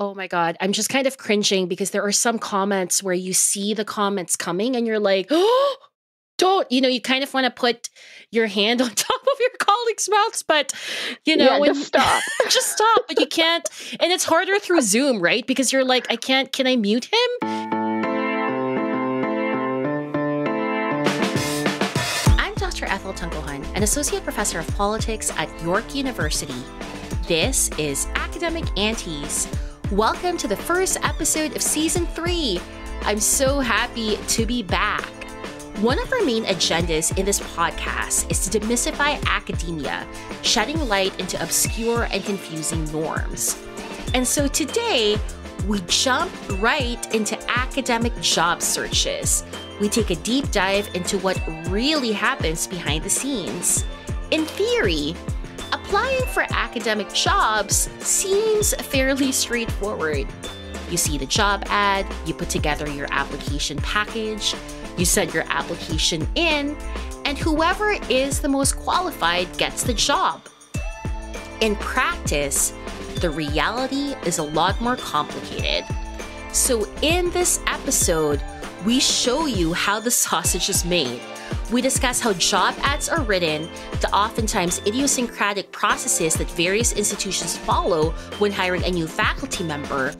Oh my God. I'm just kind of cringing because there are some comments where you see the comments coming and you're like, oh, don't, you know, you kind of want to put your hand on top of your colleagues' mouths, but, you know, yeah, when, just stop. just stop. But you can't. And it's harder through Zoom, right? Because you're like, I can't, can I mute him? I'm Dr. Ethel Tungohan, an associate professor of politics at York University. This is Academic Aunties Welcome to the first episode of season three. I'm so happy to be back. One of our main agendas in this podcast is to demystify academia, shedding light into obscure and confusing norms. And so today, we jump right into academic job searches. We take a deep dive into what really happens behind the scenes. In theory, Applying for academic jobs seems fairly straightforward. You see the job ad, you put together your application package, you send your application in, and whoever is the most qualified gets the job. In practice, the reality is a lot more complicated. So, in this episode, we show you how the sausage is made we discuss how job ads are written, the oftentimes idiosyncratic processes that various institutions follow when hiring a new faculty member,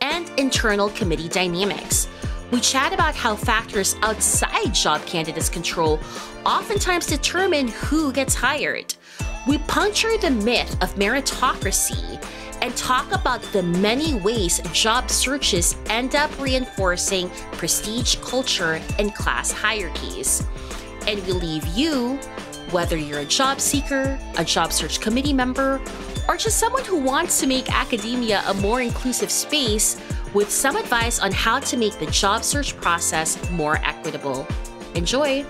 and internal committee dynamics. We chat about how factors outside job candidates' control oftentimes determine who gets hired. We puncture the myth of meritocracy and talk about the many ways job searches end up reinforcing prestige culture and class hierarchies and we leave you, whether you're a job seeker, a job search committee member, or just someone who wants to make academia a more inclusive space, with some advice on how to make the job search process more equitable. Enjoy!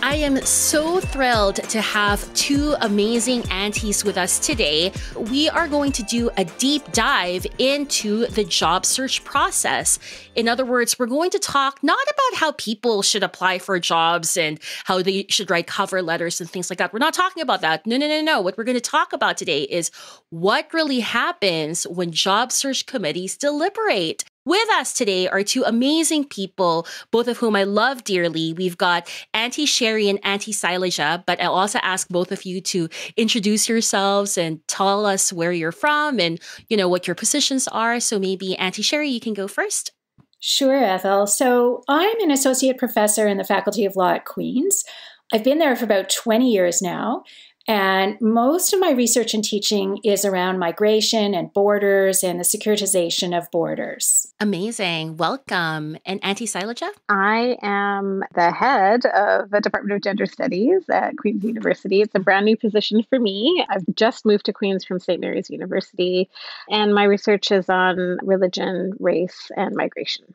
I am so thrilled to have two amazing aunties with us today. We are going to do a deep dive into the job search process. In other words, we're going to talk not about how people should apply for jobs and how they should write cover letters and things like that. We're not talking about that. No, no, no, no. What we're going to talk about today is what really happens when job search committees deliberate. With us today are two amazing people, both of whom I love dearly. We've got Auntie Sharry and Auntie Sailaja, but I'll also ask both of you to introduce yourselves and tell us where you're from and, you know, what your positions are. So maybe Auntie Sharry, you can go first. Sure, Ethel. So I'm an associate professor in the Faculty of Law at Queen's. I've been there for about 20 years now, and most of my research and teaching is around migration and borders and the securitization of borders. Amazing. Welcome. And Auntie Sailaja? I am the head of the Department of Gender Studies at Queen's University. It's a brand new position for me. I've just moved to Queen's from St. Mary's University, and my research is on religion, race, and migration.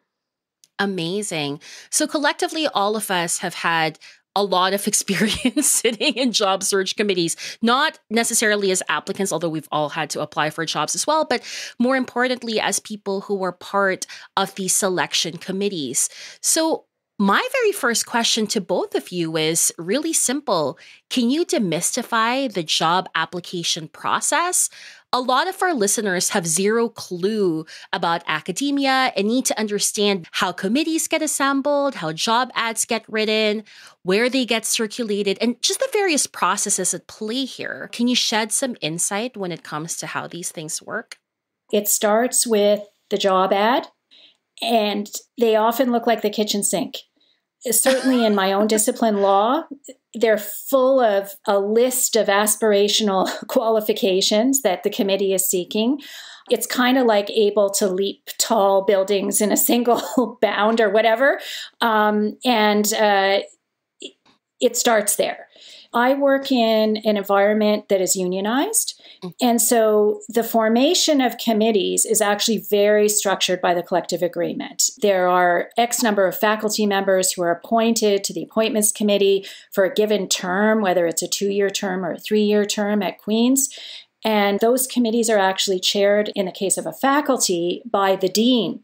Amazing. So, collectively, all of us have had a lot of experience sitting in job search committees, not necessarily as applicants, although we've all had to apply for jobs as well, but more importantly, as people who were part of the selection committees. So, my very first question to both of you is really simple. Can you demystify the job application process? a lot of our listeners have zero clue about academia and need to understand how committees get assembled, how job ads get written, where they get circulated, and just the various processes at play here. Can you shed some insight when it comes to how these things work? It starts with the job ad, and they often look like the kitchen sink certainly in my own discipline, law, they're full of a list of aspirational qualifications that the committee is seeking. It's kind of like able to leap tall buildings in a single bound or whatever. Um, and uh, it starts there. I work in an environment that is unionized. Mm. And so the formation of committees is actually very structured by the collective agreement. There are X number of faculty members who are appointed to the appointments committee for a given term, whether it's a two year term or a three year term at Queen's. And those committees are actually chaired, in the case of a faculty, by the dean,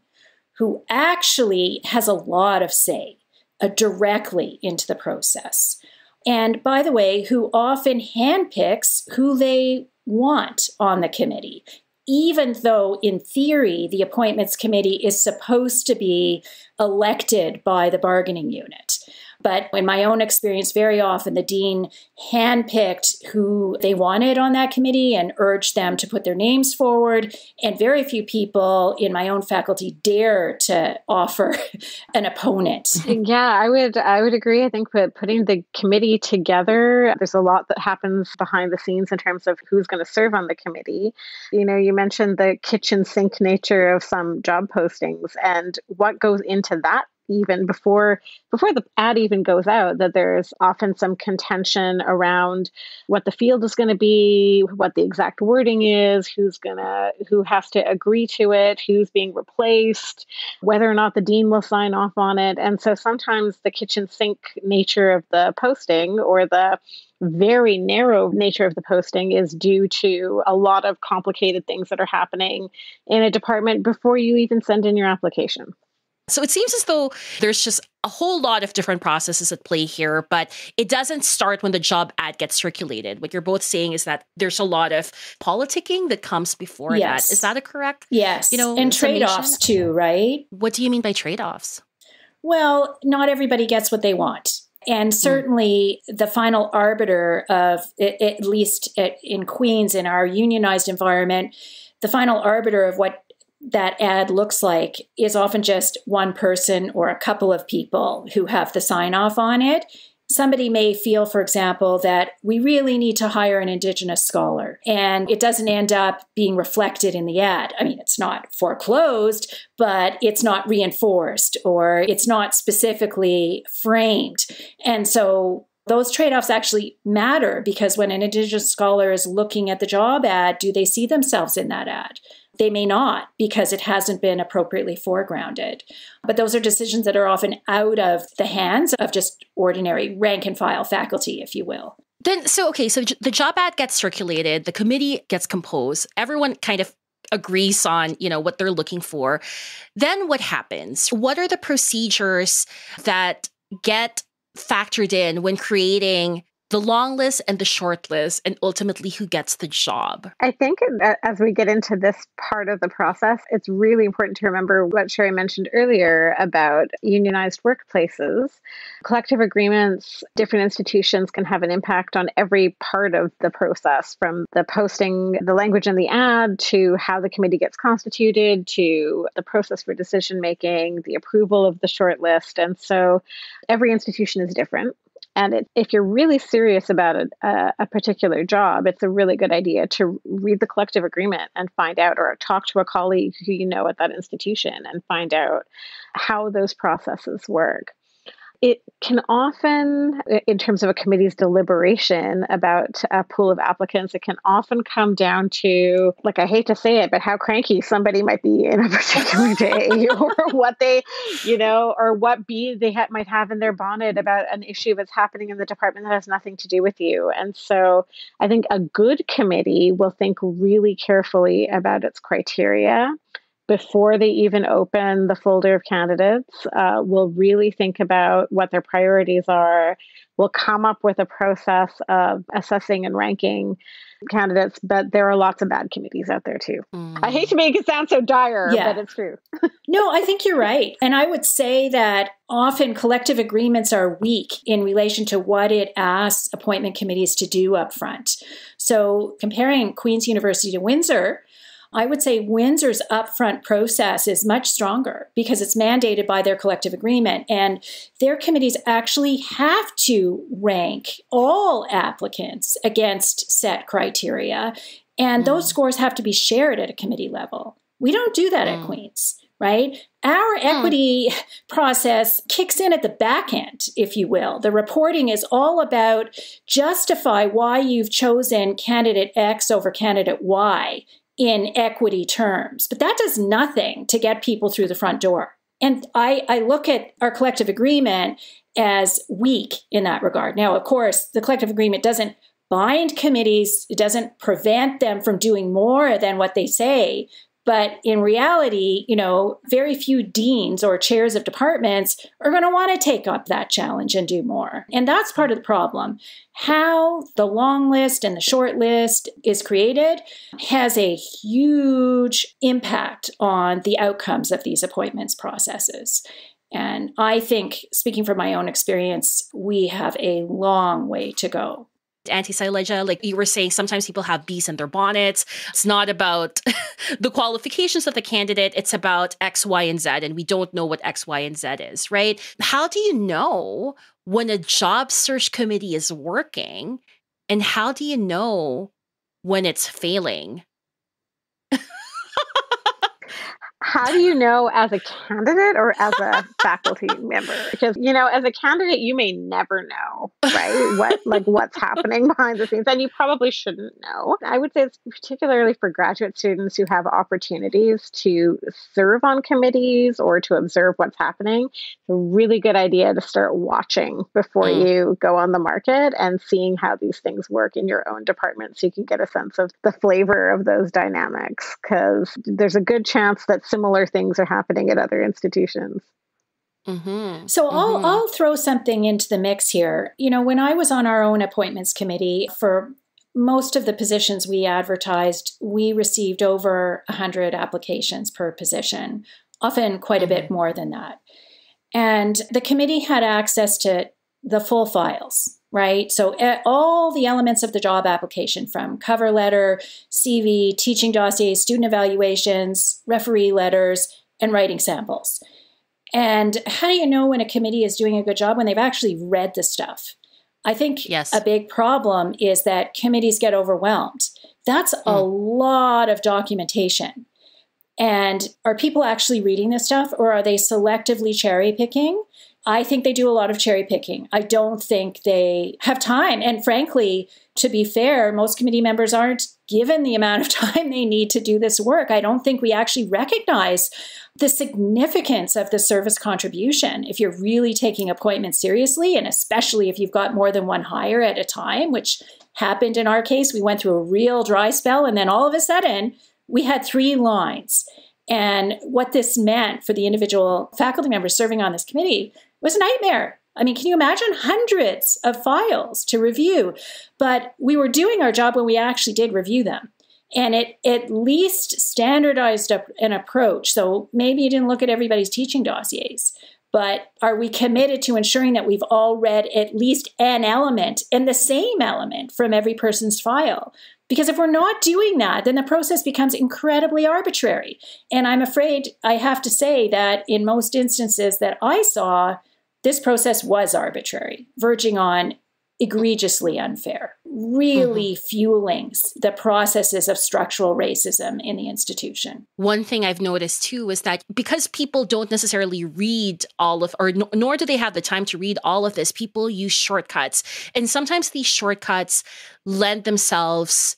who actually has a lot of say uh, directly into the process and by the way, who often handpicks who they want on the committee, even though in theory the appointments committee is supposed to be elected by the bargaining unit. But in my own experience, very often the dean handpicked who they wanted on that committee and urged them to put their names forward. And very few people in my own faculty dare to offer an opponent. Yeah, I would I would agree. I think that putting the committee together, there's a lot that happens behind the scenes in terms of who's going to serve on the committee. You know, you mentioned the kitchen sink nature of some job postings and what goes into that even before before the ad even goes out that there's often some contention around what the field is going to be what the exact wording is who's going to who has to agree to it who's being replaced whether or not the dean will sign off on it and so sometimes the kitchen sink nature of the posting or the very narrow nature of the posting is due to a lot of complicated things that are happening in a department before you even send in your application. So it seems as though there's just a whole lot of different processes at play here, but it doesn't start when the job ad gets circulated. What you're both saying is that there's a lot of politicking that comes before yes. that. Is that a correct? Yes. You know, and trade offs too, right? What do you mean by trade offs? Well, not everybody gets what they want. And hmm. certainly, mm. the final arbiter of, at least in Queen's, in our unionized environment, the final arbiter of what that ad looks like is often just one person or a couple of people who have the sign off on it. Somebody may feel, for example, that we really need to hire an Indigenous scholar, and it doesn't end up being reflected in the ad. I mean, it's not foreclosed, but it's not reinforced or it's not specifically framed. And so those trade offs actually matter because when an Indigenous scholar is looking at the job ad, do they see themselves in that ad? They may not because it hasn't been appropriately foregrounded. But those are decisions that are often out of the hands of just ordinary rank and file faculty, if you will. Then, so, okay, so the job ad gets circulated, the committee gets composed, everyone kind of agrees on you know what they're looking for then what happens what are the procedures that get factored in when creating the long list and the short list, and ultimately who gets the job. I think as we get into this part of the process, it's really important to remember what Sharry mentioned earlier about unionized workplaces. Collective agreements, different institutions can have an impact on every part of the process from the posting the language in the ad to how the committee gets constituted to the process for decision making, the approval of the short list. And so every institution is different. And it, if you're really serious about a, a, a, particular job, it's a really good idea to read the collective agreement and find out, or talk to a colleague who you know at that institution and find out how those processes work it can often, in terms of a committee's deliberation about a pool of applicants, it can often come down to, like, I hate to say it, but how cranky somebody might be in a particular day, or what they, you know, or what bee they ha- might have in their bonnet about an issue that's happening in the department that has nothing to do with you. And so I think a good committee will think really carefully about its criteria before they even open the folder of candidates, uh, will really think about what their priorities are, will come up with a process of assessing and ranking candidates, but there are lots of bad committees out there too. Mm. I hate to make it sound so dire, yeah. but it's true. no, I think you're right. And I would say that often collective agreements are weak in relation to what it asks appointment committees to do up front. So comparing Queen's University to Windsor, I would say Windsor's upfront process is much stronger because it's mandated by their collective agreement. And their committees actually have to rank all applicants against set criteria. And mm. those scores have to be shared at a committee level. We don't do that mm. at Queen's right? Our hmm. equity process kicks in at the back end, if you will. The reporting is all about justify why you've chosen candidate X over candidate Y in equity terms. But that does nothing to get people through the front door. And I, I look at our collective agreement as weak in that regard. Now, of course, the collective agreement doesn't bind committees, it doesn't prevent them from doing more than what they say, But in reality, you know, very few deans or chairs of departments are going to want to take up that challenge and do more. And that's part of the problem. How the long list and the short list is created has a huge impact on the outcomes of these appointments processes. And I think, speaking from my own experience, we have a long way to go Auntie Sailaja, like you were saying, sometimes people have bees in their bonnets. It's not about the qualifications of the candidate, it's about X, Y, and Z, and we don't know what X, Y, and Z is, right? How do you know when a job search committee is working? And how do you know when it's failing? how do you know as a candidate or as a faculty member because you know as a candidate you may never know right what like what's happening behind the scenes and you probably shouldn't know i would say it's particularly for graduate students who have opportunities to serve on committees or to observe what's happening it's a really good idea to start watching before mm. you go on the market and seeing how these things work in your own department so you can get a sense of the flavor of those dynamics because there's a good chance that similar things are happening at other institutions. Mm-hmm. So mm-hmm. I'll I'll throw something into the mix here. You know, when I was on our own appointments committee for most of the positions we advertised, we received over 100 applications per position, often quite mm-hmm. a bit mm-hmm. more than that. And the committee had access to the full files right? So all the elements of the job application from cover letter, CV, teaching dossiers, student evaluations, referee letters, and writing samples. And how do you know when a committee is doing a good job when they've actually read the stuff? I think yes. a big problem is that committees get overwhelmed. That's mm. a hmm. lot of documentation. And are people actually reading this stuff or are they selectively cherry picking? I think they do a lot of cherry picking. I don't think they have time. And frankly, to be fair, most committee members aren't given the amount of time they need to do this work. I don't think we actually recognize the significance of the service contribution if you're really taking appointments seriously, and especially if you've got more than one hire at a time, which happened in our case. We went through a real dry spell, and then all of a sudden, we had three lines. And what this meant for the individual faculty members serving on this committee was a nightmare. I mean, can you imagine hundreds of files to review? But we were doing our job when we actually did review them. And it at least standardized an approach. So maybe you didn't look at everybody's teaching dossiers, but are we committed to ensuring that we've all read at least an element and the same element from every person's file? Because if we're not doing that, then the process becomes incredibly arbitrary. And I'm afraid I have to say that in most instances that I saw, this process was arbitrary, verging on egregiously unfair, really mm-hmm. fueling the processes of structural racism in the institution. One thing I've noticed too is that because people don't necessarily read all of, or nor do they have the time to read all of this, people use shortcuts. And sometimes these shortcuts lend themselves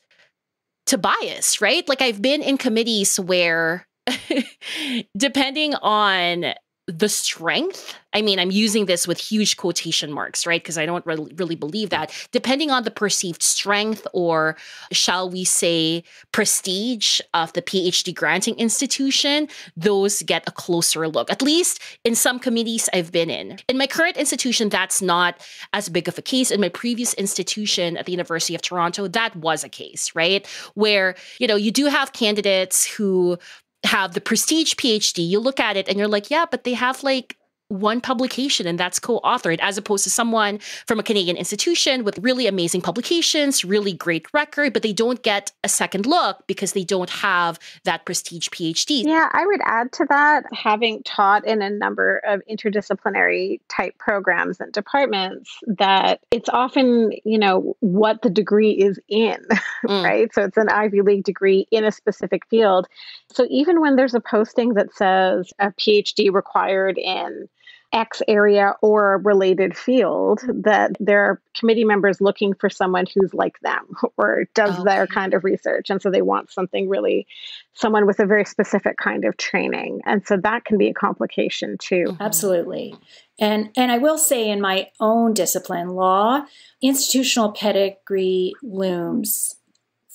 to bias, right? Like I've been in committees where depending on the strength i mean i'm using this with huge quotation marks right? Because i don't really, really believe that. Depending on the perceived strength or shall we say prestige of the phd granting institution those get a closer look. At least in some committees i've been in. In my current institution that's not as big of a case. In my previous institution at the university of toronto that was a case right? Where you know you do have candidates who have the prestige PhD, you look at it and you're like, yeah, but they have like one publication and that's co-authored as opposed to someone from a Canadian institution with really amazing publications, really great record, but they don't get a second look because they don't have that prestige PhD. Yeah, I would add to that having taught in a number of interdisciplinary type programs and departments that it's often, you know, what the degree is in, mm. right? So it's an Ivy League degree in a specific field. So even when there's a posting that says a PhD required in X area or related field that there are committee members looking for someone who's like them or does okay. their kind of research. And so they want something really, someone with a very specific kind of training. And so that can be a complication too. Mm-hmm. Absolutely. And, and I will say in my own discipline, law, institutional pedigree looms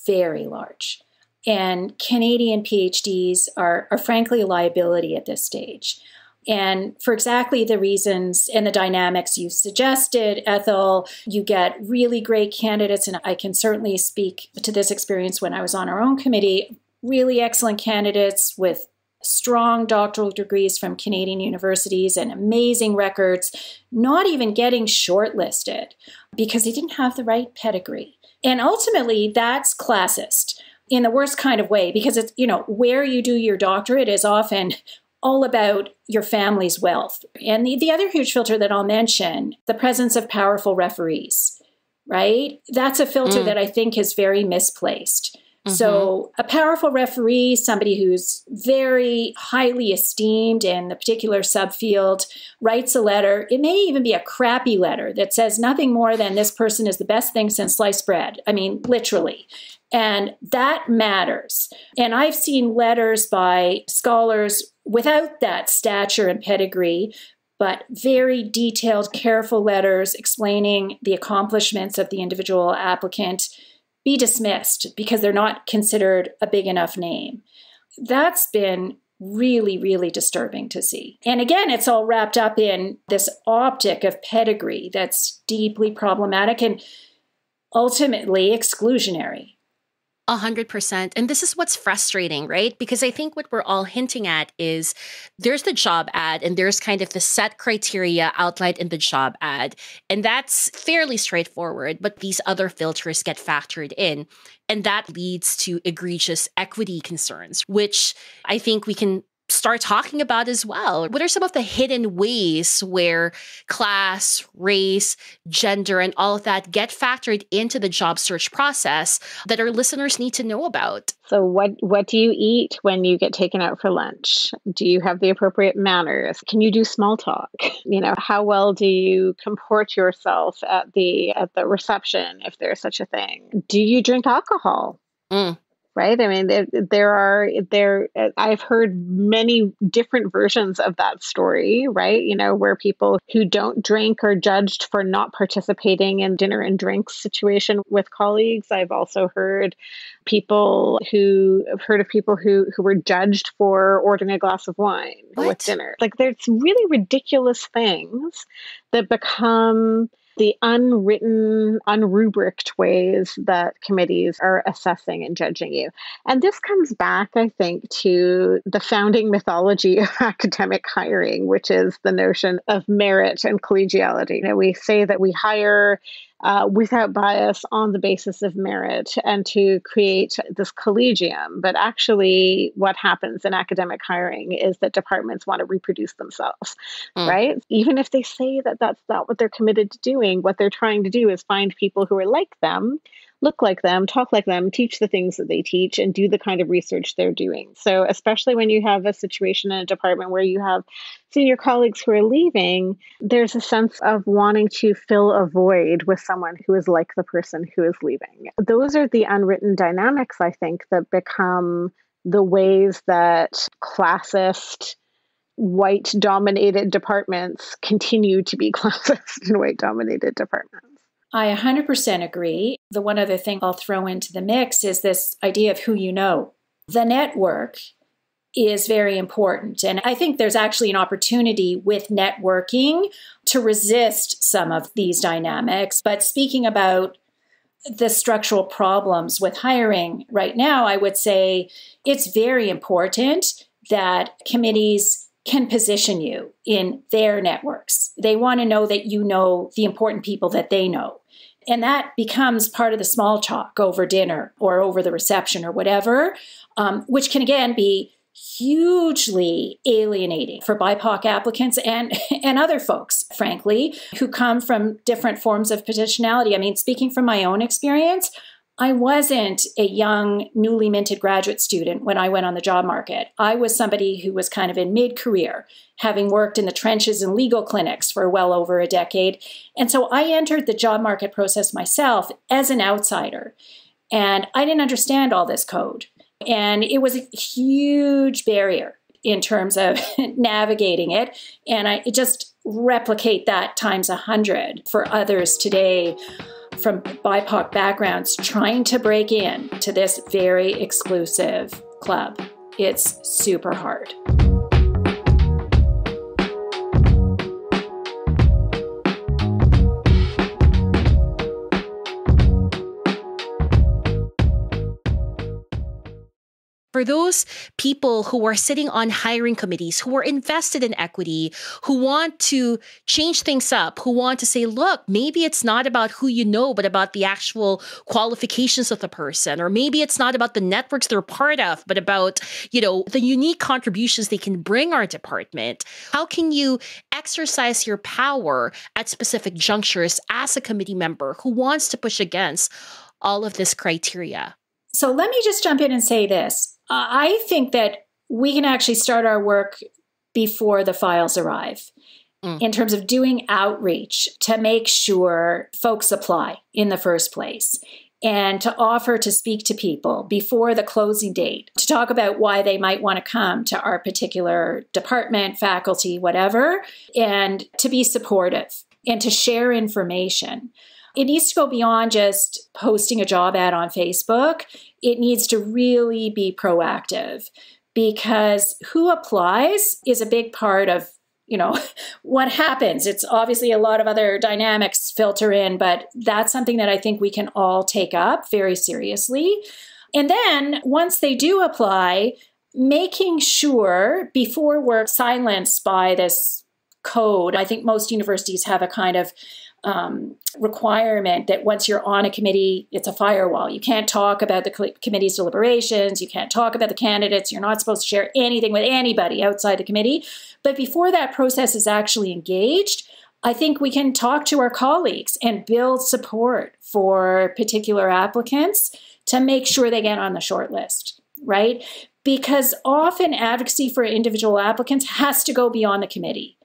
very large. And Canadian PhDs are, are frankly a liability at this stage. And for exactly the reasons and the dynamics you suggested, Ethel, you get really great candidates. And I can certainly speak to this experience when I was on our own committee. Really excellent candidates with strong doctoral degrees from Canadian universities and amazing records, not even getting shortlisted because they didn't have the right pedigree. And ultimately, that's classist in the worst kind of way because it's, you know, where you do your doctorate is often all about your family's wealth. And the, the other huge filter that I'll mention the presence of powerful referees, right? That's a filter mm. that I think is very misplaced. Mm-hmm. So, a powerful referee, somebody who's very highly esteemed in the particular subfield, writes a letter. It may even be a crappy letter that says nothing more than this person is the best thing since sliced bread. I mean, literally. And that matters. And I've seen letters by scholars without that stature and pedigree, but very detailed, careful letters explaining the accomplishments of the individual applicant be dismissed because they're not considered a big enough name. That's been really, really disturbing to see. And again, it's all wrapped up in this optic of pedigree that's deeply problematic and ultimately exclusionary. A hundred percent. And this is what's frustrating, right? Because I think what we're all hinting at is there's the job ad and there's kind of the set criteria outlined in the job ad. And that's fairly straightforward, but these other filters get factored in. And that leads to egregious equity concerns, which I think we can start talking about as well. What are some of the hidden ways where class, race, gender, and all of that get factored into the job search process that our listeners need to know about? So what what do you eat when you get taken out for lunch? Do you have the appropriate manners? Can you do small talk? You know, how well do you comport yourself at the at the reception if there's such a thing? Do you drink alcohol? Mm right? I mean there, there are there i've heard many different versions of that story right? You know where people who don't drink are judged for not participating in dinner and drinks situation with colleagues. I've also heard people who have heard of people who who were judged for ordering a glass of wine what? with dinner. Like there's really ridiculous things that become the unwritten, unrubriced ways that committees are assessing and judging you. And this comes back, I think, to the founding mythology of academic hiring, which is the notion of merit and collegiality. You know, we say that we hire uh, without bias on the basis of merit and to create this collegium. But actually, what happens in academic hiring is that departments want to reproduce themselves, mm. right? Even if they say that that's not what they're committed to doing, what they're trying to do is find people who are like them look like them, talk like them, teach the things that they teach, and do the kind of research they're doing. So, especially when you have a situation in a department where you have senior colleagues who are leaving, there's a sense of wanting to fill a void with someone who is like the person who is leaving. Those are the unwritten dynamics, I think, that become the ways that classist white dominated departments continue to be classist and white dominated departments. I 100% agree. The one other thing I'll throw into the mix is this idea of who you know. The network is very important. And I think there's actually an opportunity with networking to resist some of these dynamics. But speaking about the structural problems with hiring right now, I would say it's very important that committees can position you in their networks. They want to know that you know the important people that they know. And that becomes part of the small talk over dinner or over the reception or whatever, um, which can again be hugely alienating for BIPOC applicants and, and other folks, frankly, who come from different forms of positionality. I mean, speaking from my own experience, I wasn't a young, newly minted graduate student when I went on the job market. I was somebody who was kind of in mid career, having worked in the trenches and legal clinics for well over a decade. And so I entered the job market process myself as an outsider. And I didn't understand all this code. And it was a huge barrier in terms of navigating it. And I just replicate that times a hundred for others today from BIPOC backgrounds trying to break in to this very exclusive club. It's super hard. For those people who are sitting on hiring committees, who are invested in equity, who want to change things up, who want to say, look, maybe it's not about who you know, but about the actual qualifications of the person, or maybe it's not about the networks they're part of, but about, you know, the unique contributions they can bring our department. How can you exercise your power at specific junctures as a committee member who wants to push against all of this criteria? So let me just jump in and say this. I think that we can actually start our work before the files arrive mm. in terms of doing outreach to make sure folks apply in the first place and to offer to speak to people before the closing date to talk about why they might want to come to our particular department, faculty, whatever, and to be supportive and to share information it needs to go beyond just posting a job ad on Facebook. It needs to really be proactive because who applies is a big part of you know what happens it's obviously a lot of other dynamics filter in but that's something that i think we can all take up very seriously and then once they do apply making sure before we're silenced by this code i think most universities have a kind of um, requirement that once you're on a committee, it's a firewall. You can't talk about the committee's deliberations. You can't talk about the candidates. You're not supposed to share anything with anybody outside the committee. But before that process is actually engaged, I think we can talk to our colleagues and build support for particular applicants to make sure they get on the short list, right? Because often advocacy for individual applicants has to go beyond the committee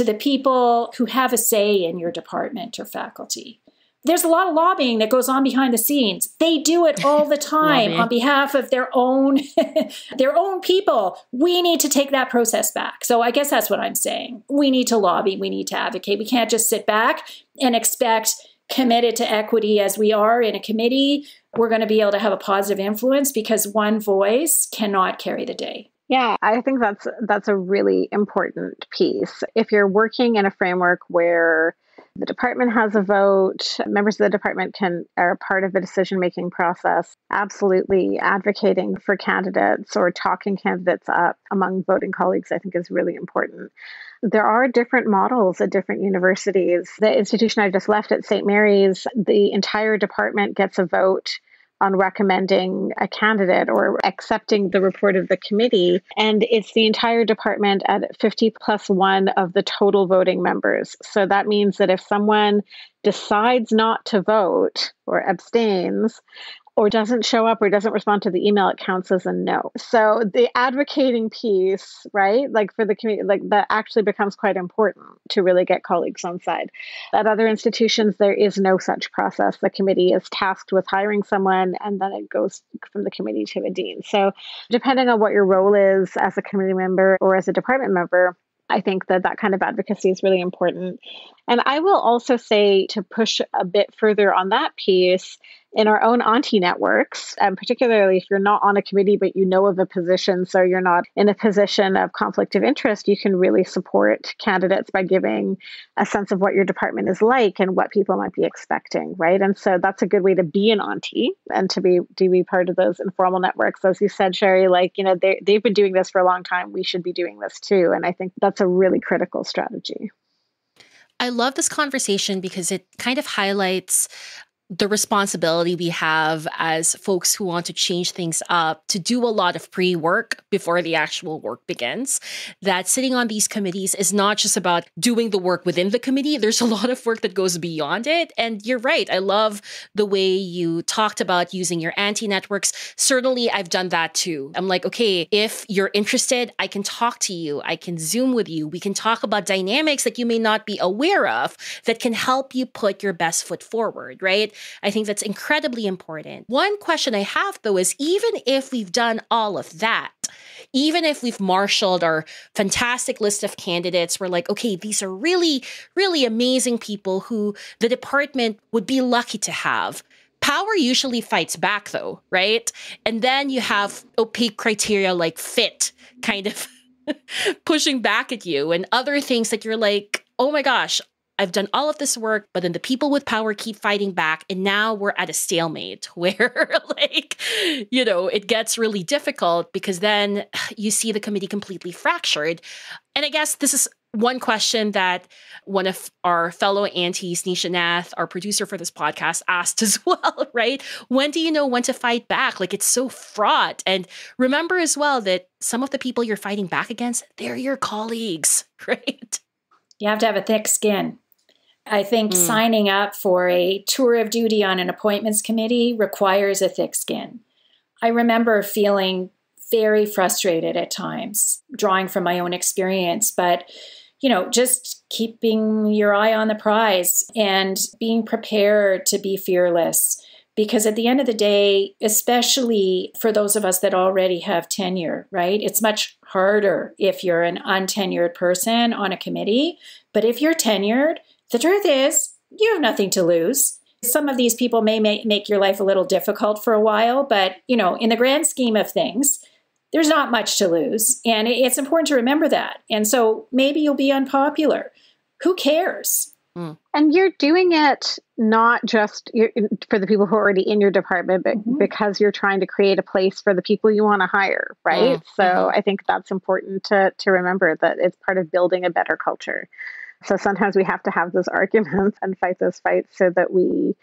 to the people who have a say in your department or faculty. There's a lot of lobbying that goes on behind the scenes. They do it all the time on behalf of their own their own people. We need to take that process back. So I guess that's what I'm saying. We need to lobby, we need to advocate. We can't just sit back and expect committed to equity as we are in a committee, we're going to be able to have a positive influence because one voice cannot carry the day. Yeah, I think that's that's a really important piece. If you're working in a framework where the department has a vote, members of the department can are part of the decision making process, absolutely advocating for candidates or talking candidates up among voting colleagues I think is really important. There are different models at different universities. The institution I just left at St. Mary's, the entire department gets a vote on recommending a candidate or accepting the report of the committee. And it's the entire department at 50 plus one of the total voting members. So that means that if someone decides not to vote or abstains, or doesn't show up or doesn't respond to the email, it counts as a no. So the advocating piece, right, like for the community, like that actually becomes quite important to really get colleagues on side. At other institutions, there is no such process. The committee is tasked with hiring someone and then it goes from the committee to the dean. So depending on what your role is as a committee member or as a department member, I think that that kind of advocacy is really important. And I will also say to push a bit further on that piece, in our own auntie networks, and particularly if you're not on a committee but you know of a position, so you're not in a position of conflict of interest, you can really support candidates by giving a sense of what your department is like and what people might be expecting, right? And so that's a good way to be an auntie and to be to be part of those informal networks. As you said, Sharry, like you know they they've been doing this for a long time. We should be doing this too, and I think that's a really critical strategy. I love this conversation because it kind of highlights the responsibility we have as folks who want to change things up to do a lot of pre work before the actual work begins. That sitting on these committees is not just about doing the work within the committee, there's a lot of work that goes beyond it. And you're right. I love the way you talked about using your auntie networks. Certainly, I've done that too. I'm like, okay, if you're interested, I can talk to you, I can Zoom with you, we can talk about dynamics that you may not be aware of that can help you put your best foot forward, right? I think that's incredibly important. One question I have though is even if we've done all of that, even if we've marshaled our fantastic list of candidates, we're like, okay, these are really, really amazing people who the department would be lucky to have. Power usually fights back though, right? And then you have opaque criteria like fit kind of pushing back at you and other things that you're like, oh my gosh, I've done all of this work, but then the people with power keep fighting back. And now we're at a stalemate where, like, you know, it gets really difficult because then you see the committee completely fractured. And I guess this is one question that one of our fellow aunties, Nisha Nath, our producer for this podcast, asked as well, right? When do you know when to fight back? Like it's so fraught. And remember as well that some of the people you're fighting back against, they're your colleagues, right? You have to have a thick skin. I think mm. signing up for a tour of duty on an appointments committee requires a thick skin. I remember feeling very frustrated at times, drawing from my own experience, but you know, just keeping your eye on the prize and being prepared to be fearless. Because at the end of the day, especially for those of us that already have tenure, right? It's much harder if you're an untenured person on a committee. But if you're tenured, the truth is, you have nothing to lose. Some of these people may make your life a little difficult for a while, but you know, in the grand scheme of things, there's not much to lose. And it's important to remember that. And so maybe you'll be unpopular. Who cares? Mm. And you're doing it not just for the people who are already in your department, but mm-hmm. because you're trying to create a place for the people you want to hire, right? Mm-hmm. So I think that's important to to remember that it's part of building a better culture. So sometimes we have to have those arguments and fight those fights so that we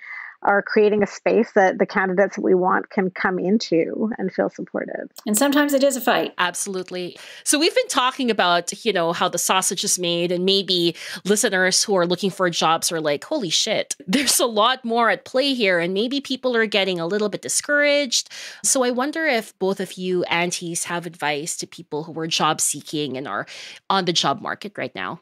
are creating a space that the candidates that we want can come into and feel supported. And sometimes it is a fight. Absolutely. So we've been talking about, you know, how the sausage is made and maybe listeners who are looking for jobs are like, holy shit, there's a lot more at play here and maybe people are getting a little bit discouraged. So I wonder if both of you aunties have advice to people who are job seeking and are on the job market right now.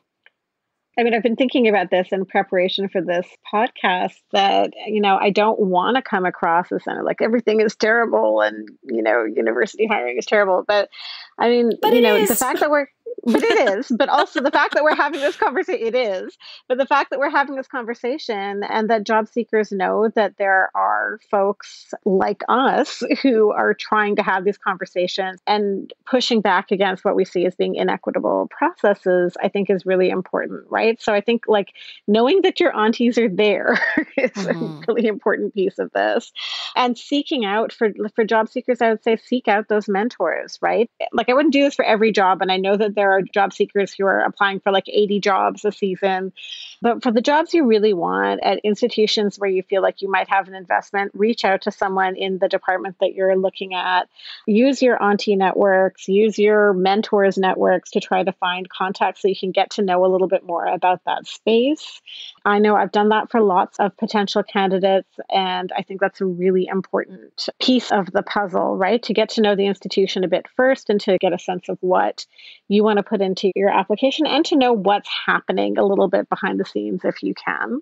I mean, I've been thinking about this in preparation for this podcast that, you know, I don't want to come across as like everything is terrible and, you know, university hiring is terrible. But I mean, but you know, is. the fact that we're, but it is. But also the fact that we're having this conversation, it is. But the fact that we're having this conversation and that job seekers know that there are folks like us who are trying to have these conversations and pushing back against what we see as being inequitable processes, I think is really important, right? So I think like knowing that your aunties are there is mm-hmm. a really important piece of this. And seeking out for for job seekers, I would say seek out those mentors, right? Like I wouldn't do this for every job, and I know that there are job seekers who are applying for like 80 jobs a season. But for the jobs you really want at institutions where you feel like you might have an investment, reach out to someone in the department that you're looking at. Use your auntie networks, use your mentors networks to try to find contacts so you can get to know a little bit more about that space. I know I've done that for lots of potential candidates, and I think that's a really important piece of the puzzle, right? To get to know the institution a bit first and to get a sense of what you want to put into your application and to know what's happening a little bit behind the scenes if you can.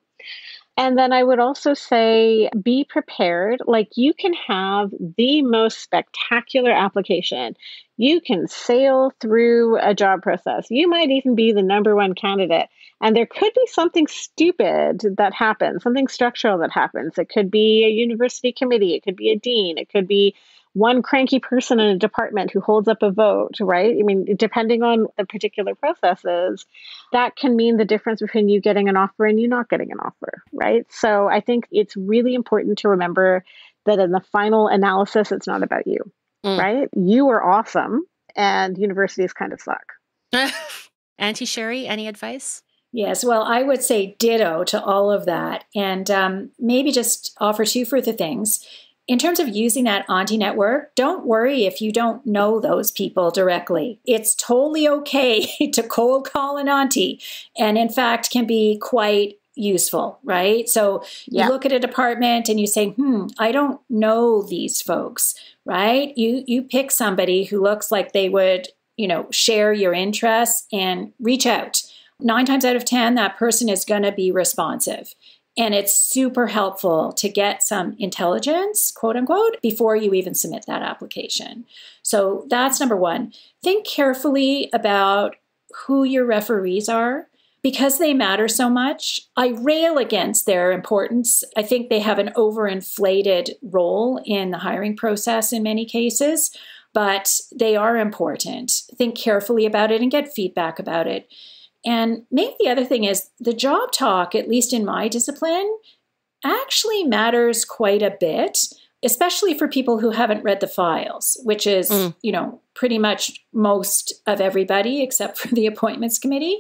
And then I would also say be prepared. Like you can have the most spectacular application. You can sail through a job process. You might even be the number one candidate. And there could be something stupid that happens, something structural that happens. It could be a university committee, it could be a dean, it could be one cranky person in a department who holds up a vote, right? I mean, depending on the particular processes, that can mean the difference between you getting an offer and you not getting an offer, right? So I think it's really important to remember that in the final analysis, it's not about you, mm. right? You are awesome and universities kind of suck. Auntie Sharry, any advice? Yes, well, I would say ditto to all of that. And um, maybe just offer two further things in terms of using that auntie network, don't worry if you don't know those people directly. It's totally okay to cold call an auntie, and in fact, can be quite useful, right? So you look at a department and you say, "Hmm, I don't know these folks," right? You you pick somebody who looks like they would, you know, share your interests and reach out. 9 times out of 10 that person is going to be responsive. And it's super helpful to get some intelligence, quote unquote, before you even submit that application. So that's number one. Think carefully about who your referees are because they matter so much. I rail against their importance. I think they have an overinflated role in the hiring process in many cases, but they are important. Think carefully about it and get feedback about it. And maybe the other thing is the job talk, at least in my discipline, actually matters quite a bit, especially for people who haven't read the files, which is, mm. you know, pretty much most of everybody except for the appointments committee.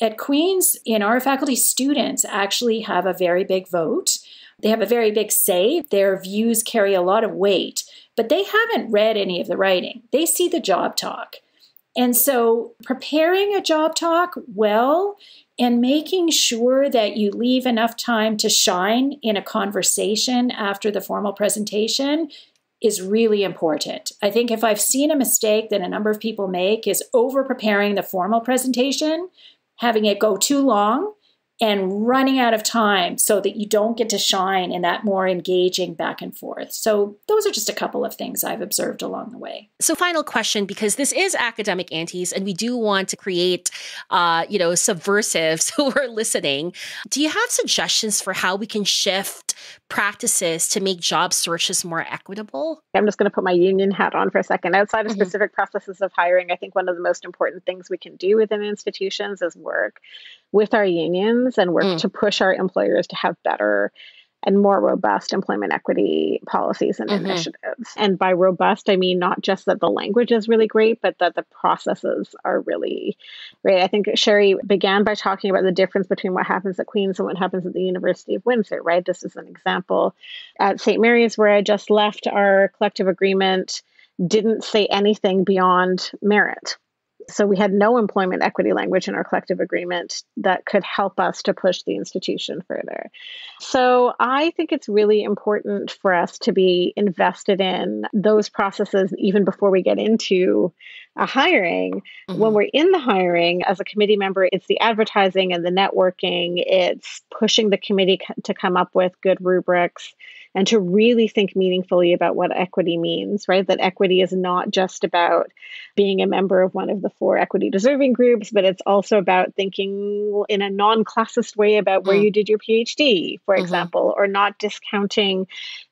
At Queen's, in our faculty, students actually have a very big vote. They have a very big say. Their views carry a lot of weight, but they haven't read any of the writing. They see the job talk. And so, preparing a job talk well and making sure that you leave enough time to shine in a conversation after the formal presentation is really important. I think if I've seen a mistake that a number of people make is over preparing the formal presentation, having it go too long, and running out of time so that you don't get to shine in that more engaging back and forth. So, those are just a couple of things I've observed along the way. So, final question because this is academic aunties and we do want to create, uh, you know, subversives who are listening. Do you have suggestions for how we can shift practices to make job searches more equitable? I'm just going to put my union hat on for a second. Outside of mm-hmm. specific processes of hiring, I think one of the most important things we can do within institutions is work with our unions and work mm. to push our employers to have better and more robust employment equity policies and mm-hmm. initiatives. And by robust, I mean not just that the language is really great, but that the processes are really great. I think Sharry began by talking about the difference between what happens at Queen's and what happens at the University of Windsor, right? This is an example. At St. Mary's, where I just left, our collective agreement didn't say anything beyond merit so we had no employment equity language in our collective agreement that could help us to push the institution further. So I think it's really important for us to be invested in those processes even before we get into a hiring. Mm-hmm. When we're in the hiring as a committee member, it's the advertising and the networking, it's pushing the committee to come up with good rubrics and to really think meaningfully about what equity means, right? That equity is not just about being a member of one of the four equity deserving groups, but it's also about thinking in a non classist way about where mm. you did your PhD, for mm-hmm. example, or not discounting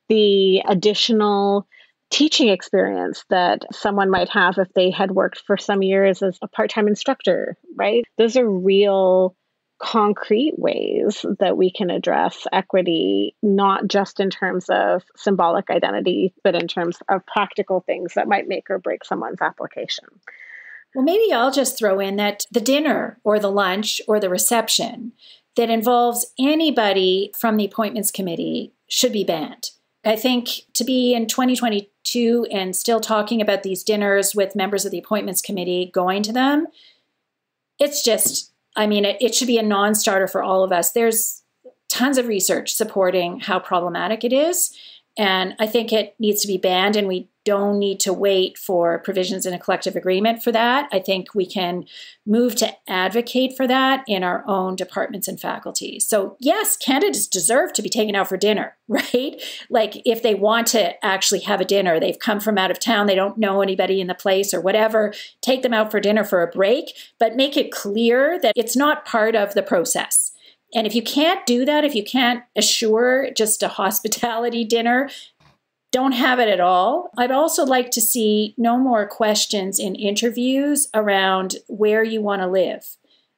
the additional teaching experience that someone might have if they had worked for some years as a part time instructor, right? Those are real concrete ways that we can address equity, not just in terms of symbolic identity, but in terms of practical things that might make or break someone's application. Well, maybe I'll just throw in that the dinner or the lunch or the reception that involves anybody from the appointments committee should be banned. I think to be in 2022 and still talking about these dinners with members of the appointments committee, going to them, it's just I mean, it, it should be a non starter for all of us. There's tons of research supporting how problematic it is. And I think it needs to be banned, and we don't need to wait for provisions in a collective agreement for that. I think we can move to advocate for that in our own departments and faculties. So, yes, candidates deserve to be taken out for dinner, right? Like if they want to actually have a dinner, they've come from out of town, they don't know anybody in the place or whatever, take them out for dinner for a break, but make it clear that it's not part of the process. And if you can't do that, if you can't assure just a hospitality dinner, don't have it at all. I'd also like to see no more questions in interviews around where you want to live.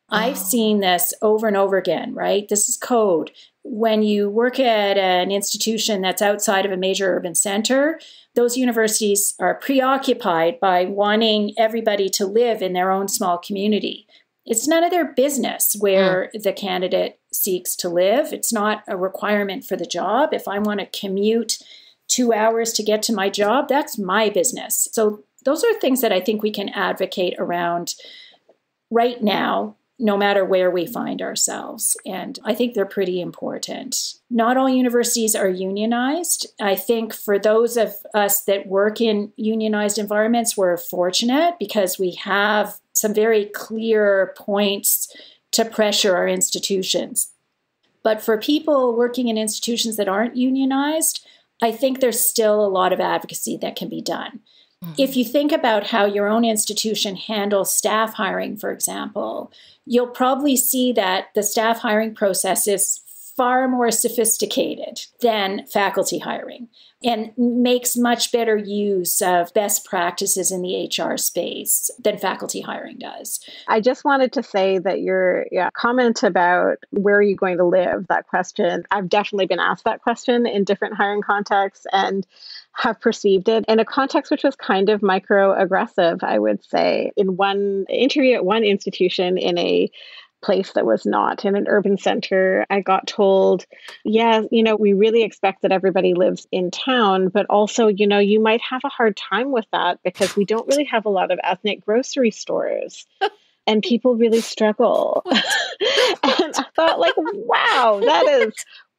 I've oh. seen this over and over again, right? This is code. When you work at an institution that's outside of a major urban center, those universities are preoccupied by wanting everybody to live in their own small community. It's none of their business where mm. the candidate seeks to live. It's not a requirement for the job. If I want to commute two hours to get to my job, that's my business. So, those are things that I think we can advocate around right now, no matter where we find ourselves. And I think they're pretty important. Not all universities are unionized. I think for those of us that work in unionized environments, we're fortunate because we have some very clear points to pressure our institutions But for people working in institutions that aren't unionized, I think there's still a lot of advocacy that can be done. Mm-hmm. If you think about how your own institution handles staff hiring, for example, you'll probably see that the staff hiring process is far more sophisticated than faculty hiring and makes much better use of best practices in the HR space than faculty hiring does. I just wanted to say that your yeah, comment about where are you going to live, that question, I've definitely been asked that question in different hiring contexts and have perceived it in a context which was kind of microaggressive, I would say. In one interview at one institution in a place that was not in an urban center. I got told, yeah, you know, we really expect that everybody lives in town, but also, you know, you might have a hard time with that because we don't really have a lot of ethnic grocery stores. and people really struggle. and I thought, like, wow, that is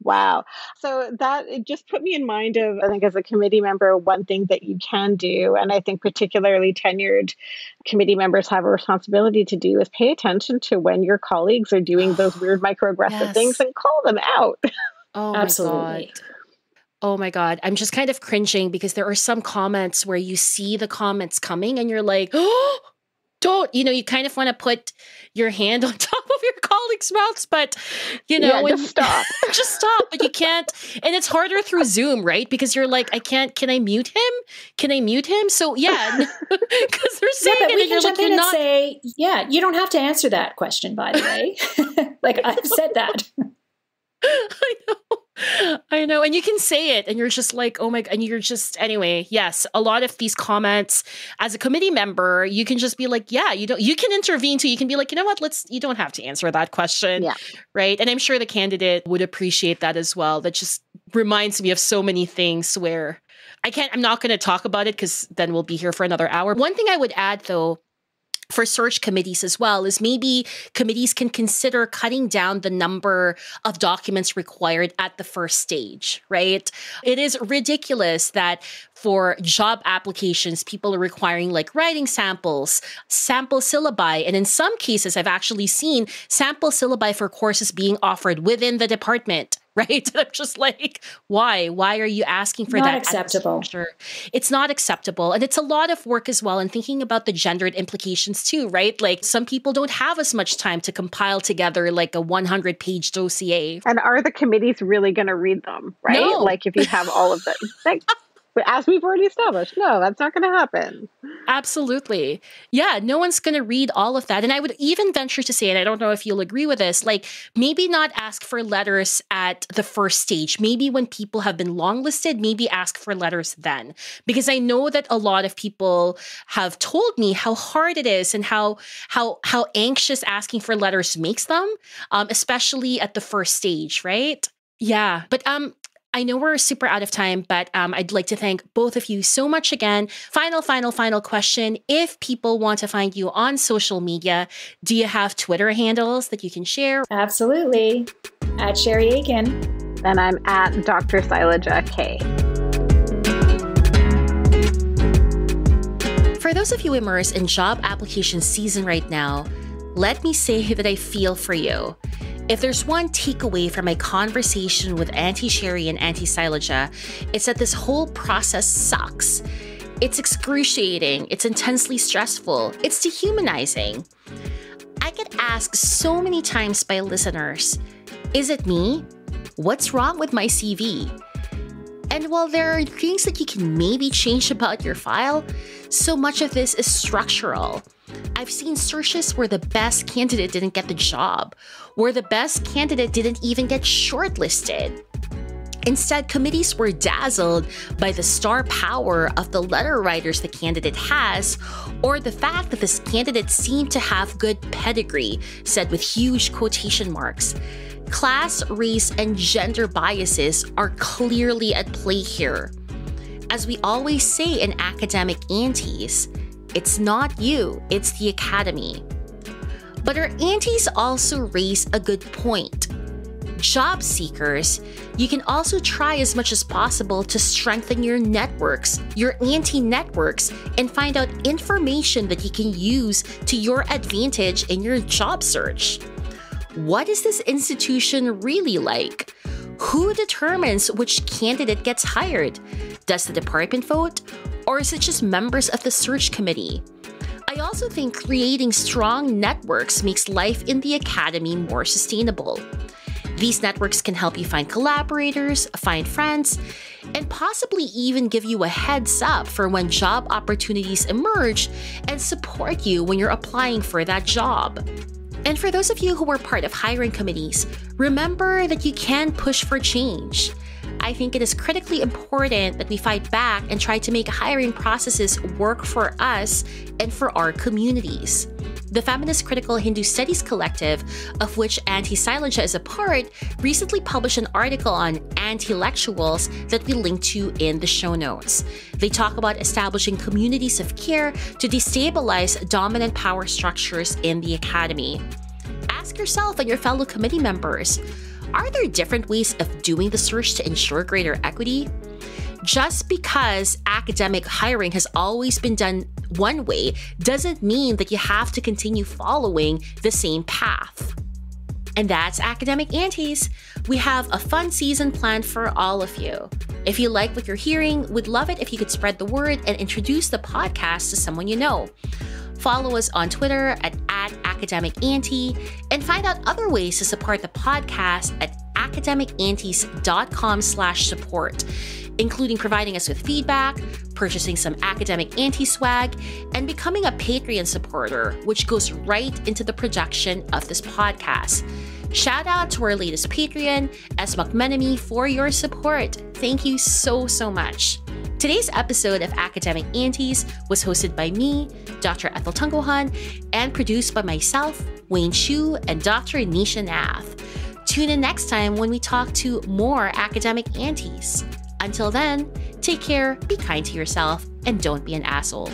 Wow. So that it just put me in mind of, I think, as a committee member, one thing that you can do, and I think particularly tenured committee members have a responsibility to do, is pay attention to when your colleagues are doing those weird microaggressive yes. things and call them out. Oh, absolutely. Oh my God. I'm just kind of cringing because there are some comments where you see the comments coming and you're like, oh, don't you know you kind of want to put your hand on top of colleagues' mouths, but you know, yeah, when, just stop, just stop. But you can't, and it's harder through Zoom, right? Because you're like, I can't. Can I mute him? Can I mute him? So yeah, because they're saying yeah, it, we can jump like, in and not... say, yeah, you don't have to answer that question, by the way. like I've said that. I know. I know. And you can say it and you're just like, oh my God. And you're just, anyway, yes, a lot of these comments as a committee member, you can just be like, yeah, you don't, you can intervene too. You can be like, you know what, let's, you don't have to answer that question. Yeah. Right. And I'm sure the candidate would appreciate that as well. That just reminds me of so many things where I can't, I'm not going to talk about it because then we'll be here for another hour. One thing I would add though, for search committees as well is maybe committees can consider cutting down the number of documents required at the first stage, right? It is ridiculous that for job applications, people are requiring like writing samples, sample syllabi, and in some cases, I've actually seen sample syllabi for courses being offered within the department right? I'm just like, why? Why are you asking for not that? Acceptable. It's not acceptable. And it's a lot of work as well. And thinking about the gendered implications too, right? Like some people don't have as much time to compile together like a 100 page dossier. And are the committees really going to read them, right? No. Like if you have all of them. Like, but as we've already established, no, that's not going to happen. Absolutely. Yeah, no one's going to read all of that. And I would even venture to say, and I don't know if you'll agree with this, like maybe not ask for letters at the first stage. Maybe when people have been longlisted, maybe ask for letters then. Because I know that a lot of people have told me how hard it is and how how how anxious asking for letters makes them, um, especially at the first stage, right? Yeah, but um, I know we're super out of time, but um, I'd like to thank both of you so much again. Final, final, final question. If people want to find you on social media, do you have Twitter handles that you can share? Absolutely. At Sharry Aiken. And I'm at Dr. Sailaja K. For those of you immersed in job application season right now, let me say that I feel for you. If there's one takeaway from my conversation with Auntie Sharry and Auntie Sailaja, it's that this whole process sucks. It's excruciating, it's intensely stressful, it's dehumanizing. I get asked so many times by listeners Is it me? What's wrong with my CV? And while there are things that you can maybe change about your file, so much of this is structural. I've seen searches where the best candidate didn't get the job, where the best candidate didn't even get shortlisted. Instead, committees were dazzled by the star power of the letter writers the candidate has, or the fact that this candidate seemed to have good pedigree, said with huge quotation marks. Class, race, and gender biases are clearly at play here. As we always say in academic aunties, it's not you, it's the academy. But our aunties also raise a good point. Job seekers, you can also try as much as possible to strengthen your networks, your auntie networks, and find out information that you can use to your advantage in your job search. What is this institution really like? Who determines which candidate gets hired? Does the department vote? Or is it just members of the search committee? I also think creating strong networks makes life in the academy more sustainable. These networks can help you find collaborators, find friends, and possibly even give you a heads up for when job opportunities emerge and support you when you're applying for that job. And for those of you who were part of hiring committees, remember that you can push for change. I think it is critically important that we fight back and try to make hiring processes work for us and for our communities. The Feminist Critical Hindu Studies Collective, of which Auntie Sailaja is a part, recently published an article on Auntylectuals that we link to in the show notes. They talk about establishing communities of care to destabilize dominant power structures in the academy. Ask yourself and your fellow committee members are there different ways of doing the search to ensure greater equity? Just because academic hiring has always been done one way doesn't mean that you have to continue following the same path. And that's Academic Aunties. We have a fun season planned for all of you. If you like what you're hearing, we'd love it if you could spread the word and introduce the podcast to someone you know. Follow us on Twitter at, at Academic Auntie and find out other ways to support the podcast at academicaunties.com slash support, including providing us with feedback, purchasing some academic auntie swag, and becoming a Patreon supporter, which goes right into the production of this podcast. Shout out to our latest Patreon, S. McMenemy, for your support. Thank you so, so much. Today's episode of Academic Aunties was hosted by me, Dr. Ethel Tungohan, and produced by myself, Wayne Chu, and Dr. Nisha Nath. Tune in next time when we talk to more academic aunties. Until then, take care, be kind to yourself, and don't be an asshole.